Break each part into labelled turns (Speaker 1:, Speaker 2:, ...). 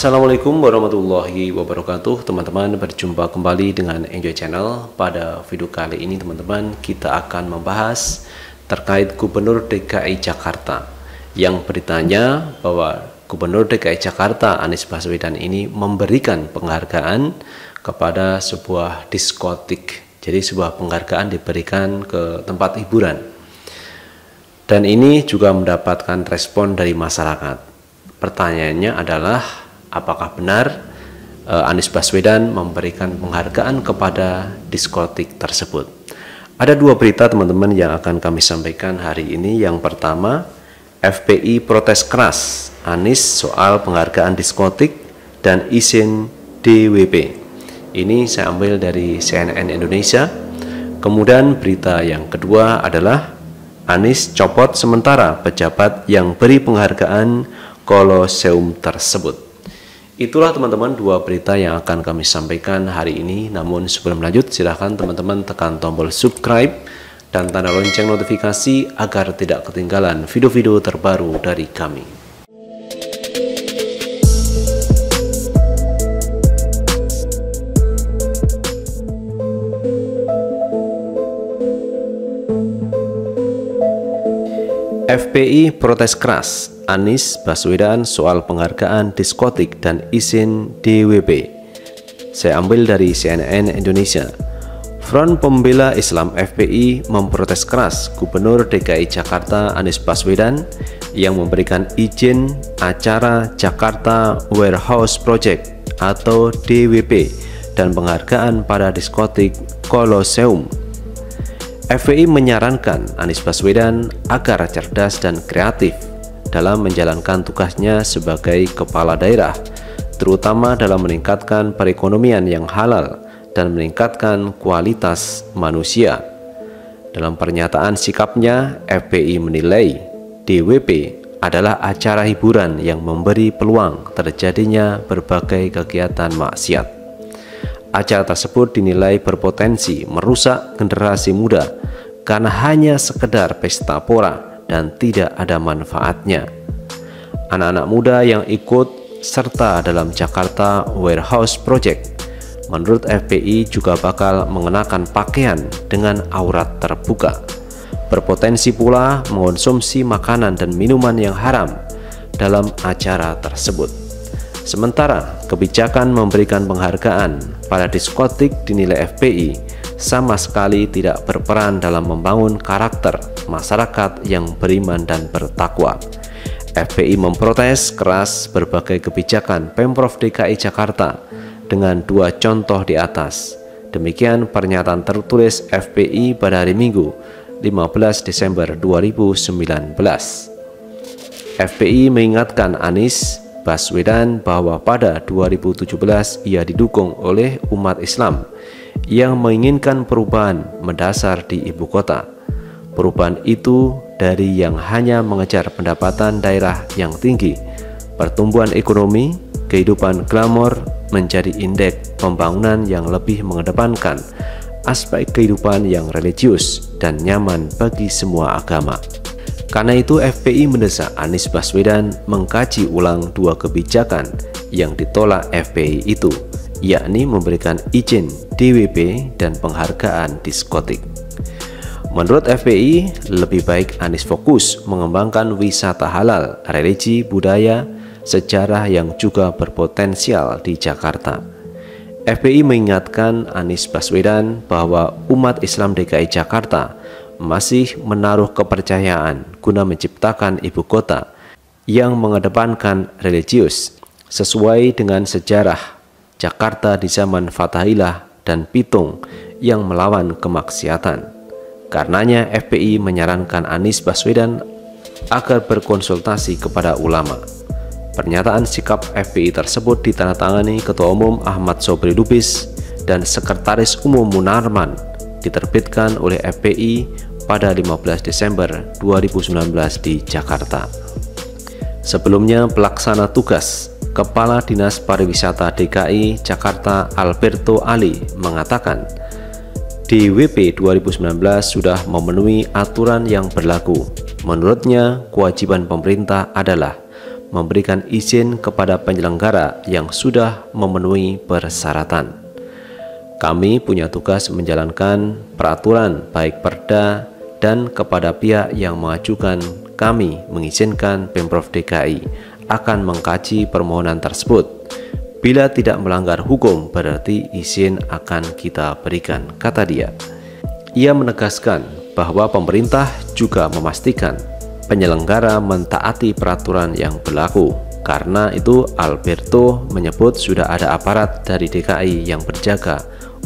Speaker 1: Assalamualaikum warahmatullahi wabarakatuh. Teman-teman berjumpa kembali dengan Enjoy Channel. Pada video kali ini teman-teman kita akan membahas terkait Gubernur DKI Jakarta. Yang beritanya bahwa Gubernur DKI Jakarta Anies Baswedan ini memberikan penghargaan kepada sebuah diskotik. Jadi sebuah penghargaan diberikan ke tempat hiburan. Dan ini juga mendapatkan respon dari masyarakat. Pertanyaannya adalah apakah benar uh, Anies Baswedan memberikan penghargaan kepada diskotik tersebut. Ada dua berita teman-teman yang akan kami sampaikan hari ini. Yang pertama, FPI protes keras Anies soal penghargaan diskotik dan izin DWP. Ini saya ambil dari CNN Indonesia. Kemudian berita yang kedua adalah Anies copot sementara pejabat yang beri penghargaan Koloseum tersebut. Itulah teman-teman dua berita yang akan kami sampaikan hari ini. Namun sebelum lanjut silahkan teman-teman tekan tombol subscribe dan tanda lonceng notifikasi agar tidak ketinggalan video-video terbaru dari kami. FPI protes keras Anies Baswedan soal penghargaan diskotik dan izin DWP. Saya ambil dari CNN Indonesia. Front Pembela Islam FPI memprotes keras Gubernur DKI Jakarta Anies Baswedan yang memberikan izin acara Jakarta Warehouse Project atau DWP dan penghargaan pada diskotik Colosseum. FPI menyarankan Anies Baswedan agar cerdas dan kreatif dalam menjalankan tugasnya sebagai kepala daerah, terutama dalam meningkatkan perekonomian yang halal dan meningkatkan kualitas manusia. Dalam pernyataan sikapnya, FPI menilai DWP adalah acara hiburan yang memberi peluang terjadinya berbagai kegiatan maksiat. Acara tersebut dinilai berpotensi merusak generasi muda karena hanya sekedar pesta pora dan tidak ada manfaatnya. Anak-anak muda yang ikut serta dalam Jakarta Warehouse Project menurut FPI juga bakal mengenakan pakaian dengan aurat terbuka. Berpotensi pula mengonsumsi makanan dan minuman yang haram dalam acara tersebut. Sementara kebijakan memberikan penghargaan pada diskotik dinilai FPI sama sekali tidak berperan dalam membangun karakter masyarakat yang beriman dan bertakwa. FPI memprotes keras berbagai kebijakan Pemprov DKI Jakarta dengan dua contoh di atas. Demikian pernyataan tertulis FPI pada hari Minggu 15 Desember 2019. FPI mengingatkan Anies Baswedan bahwa pada 2017 ia didukung oleh umat Islam yang menginginkan perubahan mendasar di ibu kota. Perubahan itu dari yang hanya mengejar pendapatan daerah yang tinggi, pertumbuhan ekonomi, kehidupan glamor menjadi indeks pembangunan yang lebih mengedepankan aspek kehidupan yang religius dan nyaman bagi semua agama. Karena itu FPI mendesak Anies Baswedan mengkaji ulang dua kebijakan yang ditolak FPI itu, yakni memberikan izin DWP dan penghargaan diskotik. Menurut FPI, lebih baik Anies fokus mengembangkan wisata halal, religi, budaya, sejarah yang juga berpotensial di Jakarta. FPI mengingatkan Anies Baswedan bahwa umat Islam DKI Jakarta masih menaruh kepercayaan guna menciptakan ibu kota yang mengedepankan religius sesuai dengan sejarah Jakarta di zaman Fathahilah dan Pitung yang melawan kemaksiatan. Karenanya FPI menyarankan Anies Baswedan agar berkonsultasi kepada ulama. Pernyataan sikap FPI tersebut ditandatangani Ketua Umum Ahmad Sobri Lubis dan Sekretaris Umum Munarman diterbitkan oleh FPI pada 15 Desember 2019 di Jakarta. Sebelumnya pelaksana tugas Kepala Dinas Pariwisata DKI Jakarta Alberto Ali mengatakan DWP 2019 sudah memenuhi aturan yang berlaku. Menurutnya, kewajiban pemerintah adalah memberikan izin kepada penyelenggara yang sudah memenuhi persyaratan. Kami punya tugas menjalankan peraturan baik perda dan kepada pihak yang mengajukan kami mengizinkan Pemprov DKI akan mengkaji permohonan tersebut. Bila tidak melanggar hukum, berarti izin akan kita berikan, kata dia. Ia menegaskan bahwa pemerintah juga memastikan penyelenggara mentaati peraturan yang berlaku. Karena itu, Alberto menyebut sudah ada aparat dari DKI yang berjaga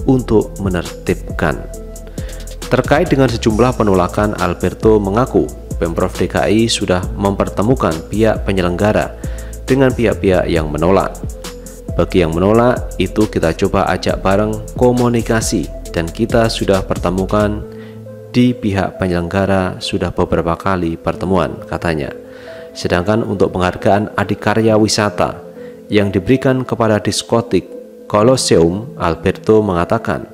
Speaker 1: untuk menertibkan. Terkait dengan sejumlah penolakan, Alberto mengaku Pemprov DKI sudah mempertemukan pihak penyelenggara dengan pihak-pihak yang menolak. Bagi yang menolak, itu kita coba ajak bareng komunikasi dan kita sudah pertemukan di pihak penyelenggara sudah beberapa kali pertemuan, katanya. Sedangkan untuk penghargaan adikarya wisata yang diberikan kepada diskotik Colosseum, Alberto mengatakan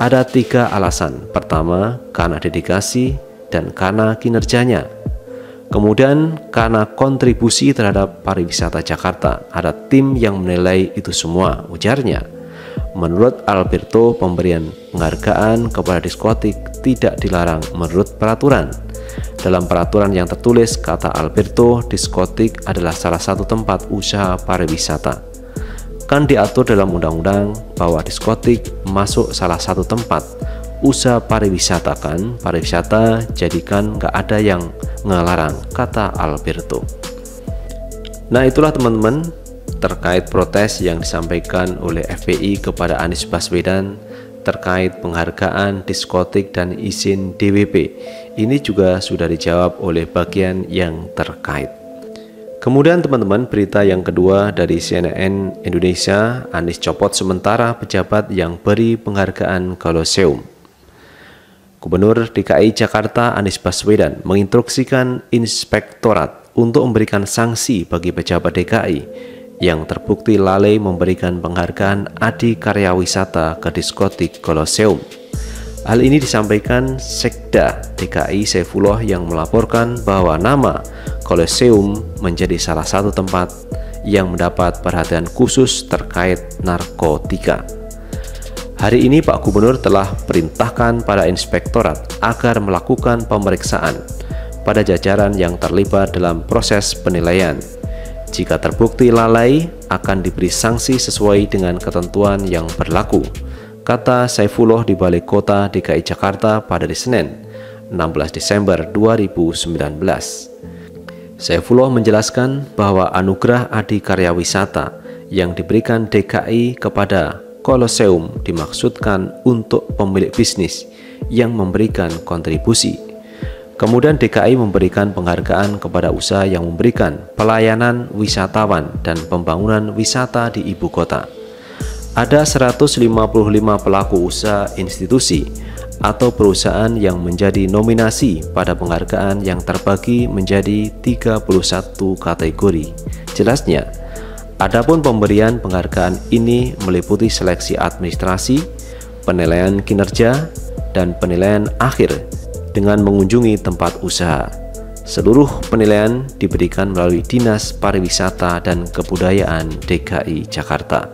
Speaker 1: ada tiga alasan. Pertama, karena dedikasi dan karena kinerjanya. Kemudian karena kontribusi terhadap pariwisata Jakarta, ada tim yang menilai itu semua, ujarnya. Menurut Alberto, pemberian penghargaan kepada diskotik tidak dilarang menurut peraturan. Dalam peraturan yang tertulis, kata Alberto, diskotik adalah salah satu tempat usaha pariwisata. Kan diatur dalam undang-undang bahwa diskotik masuk salah satu tempat usaha pariwisata kan pariwisata jadikan nggak ada yang ngelarang kata Alberto. Nah itulah teman-teman terkait protes yang disampaikan oleh FPI kepada Anies Baswedan terkait penghargaan diskotik dan izin DWP ini juga sudah dijawab oleh bagian yang terkait. Kemudian teman-teman berita yang kedua dari CNN Indonesia Anies copot sementara pejabat yang beri penghargaan Colosseum Gubernur DKI Jakarta Anies Baswedan menginstruksikan inspektorat untuk memberikan sanksi bagi pejabat DKI yang terbukti lalai memberikan penghargaan Adi Karya Wisata ke diskotik Colosseum. Hal ini disampaikan Sekda DKI Saifullah yang melaporkan bahwa nama Colosseum menjadi salah satu tempat yang mendapat perhatian khusus terkait narkotika. Hari ini Pak Gubernur telah perintahkan pada inspektorat agar melakukan pemeriksaan pada jajaran yang terlibat dalam proses penilaian. Jika terbukti lalai, akan diberi sanksi sesuai dengan ketentuan yang berlaku, kata Saifullah di Balai Kota DKI Jakarta pada Senin, 16 Desember 2019. Saifullah menjelaskan bahwa anugerah Adi Karya Wisata yang diberikan DKI kepada Colosseum dimaksudkan untuk pemilik bisnis yang memberikan kontribusi. Kemudian DKI memberikan penghargaan kepada usaha yang memberikan pelayanan wisatawan dan pembangunan wisata di ibu kota. Ada 155 pelaku usaha institusi atau perusahaan yang menjadi nominasi pada penghargaan yang terbagi menjadi 31 kategori. Jelasnya, Adapun pemberian penghargaan ini meliputi seleksi administrasi, penilaian kinerja, dan penilaian akhir dengan mengunjungi tempat usaha. Seluruh penilaian diberikan melalui Dinas Pariwisata dan Kebudayaan DKI Jakarta.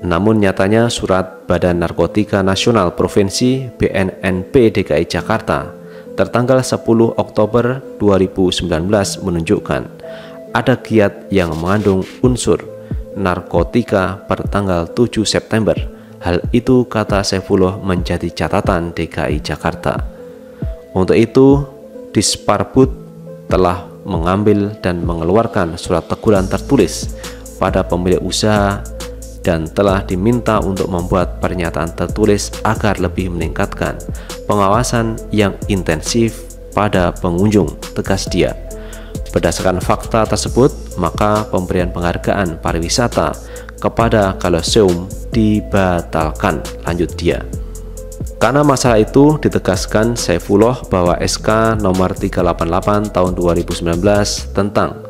Speaker 1: Namun nyatanya surat Badan Narkotika Nasional Provinsi BNNP DKI Jakarta tertanggal 10 Oktober 2019 menunjukkan ada kiat yang mengandung unsur narkotika pada tanggal 7 September. Hal itu kata Saifullah menjadi catatan DKI Jakarta. Untuk itu, Disparbud telah mengambil dan mengeluarkan surat teguran tertulis pada pemilik usaha dan telah diminta untuk membuat pernyataan tertulis agar lebih meningkatkan pengawasan yang intensif pada pengunjung, tegas dia. Berdasarkan fakta tersebut, maka pemberian penghargaan pariwisata kepada Colosseum dibatalkan, lanjut dia. Karena masalah itu ditegaskan Saifullah bahwa SK nomor 388 tahun 2019 tentang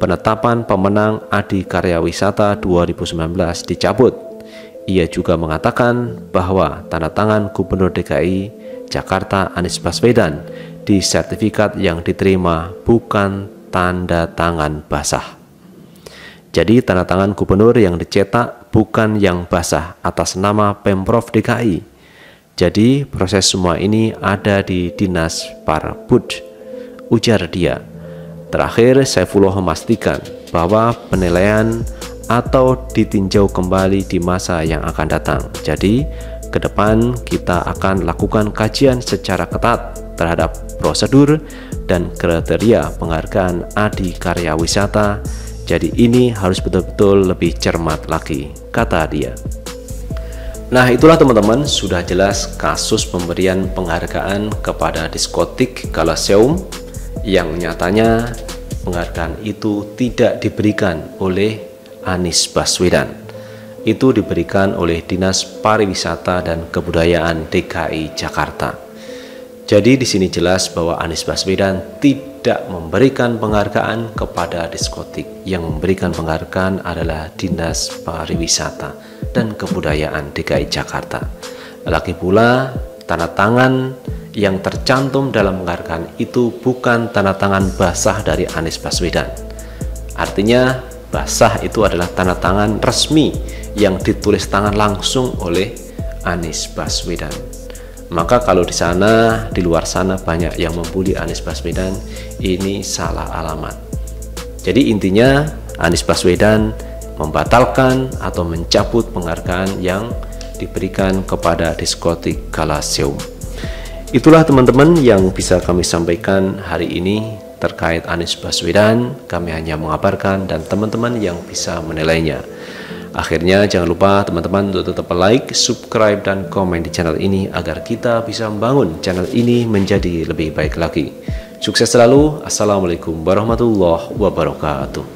Speaker 1: penetapan pemenang Adi Karya Wisata 2019 dicabut. Ia juga mengatakan bahwa tanda tangan Gubernur DKI Jakarta Anies Baswedan di sertifikat yang diterima bukan tanda tangan basah. Jadi tanda tangan gubernur yang dicetak bukan yang basah atas nama Pemprov DKI. Jadi proses semua ini ada di Dinas Parbud, ujar dia. Terakhir, Saifullah memastikan bahwa penilaian atau ditinjau kembali di masa yang akan datang. Jadi, ke depan kita akan lakukan kajian secara ketat terhadap prosedur dan kriteria penghargaan Adi Karya Wisata jadi ini harus betul-betul lebih cermat lagi, kata dia. Nah itulah teman-teman sudah jelas kasus pemberian penghargaan kepada diskotik Kalaseum yang nyatanya penghargaan itu tidak diberikan oleh Anies Baswedan. Itu diberikan oleh Dinas Pariwisata dan Kebudayaan DKI Jakarta. Jadi di sini jelas bahwa Anies Baswedan tidak memberikan penghargaan kepada diskotik. Yang memberikan penghargaan adalah Dinas Pariwisata dan Kebudayaan DKI Jakarta. Lagi pula tanda tangan yang tercantum dalam penghargaan itu bukan tanda tangan basah dari Anies Baswedan. Artinya basah itu adalah tanda tangan resmi yang ditulis tangan langsung oleh Anies Baswedan. Maka kalau di sana, di luar sana banyak yang membuli Anies Baswedan, ini salah alamat. Jadi intinya Anies Baswedan membatalkan atau mencabut penghargaan yang diberikan kepada diskotik Kalaseum. Itulah teman-teman yang bisa kami sampaikan hari ini terkait Anies Baswedan. Kami hanya mengabarkan dan teman-teman yang bisa menilainya. Akhirnya jangan lupa teman-teman untuk tetap like, subscribe, dan komen di channel ini agar kita bisa membangun channel ini menjadi lebih baik lagi. Sukses selalu. Assalamualaikum warahmatullahi wabarakatuh.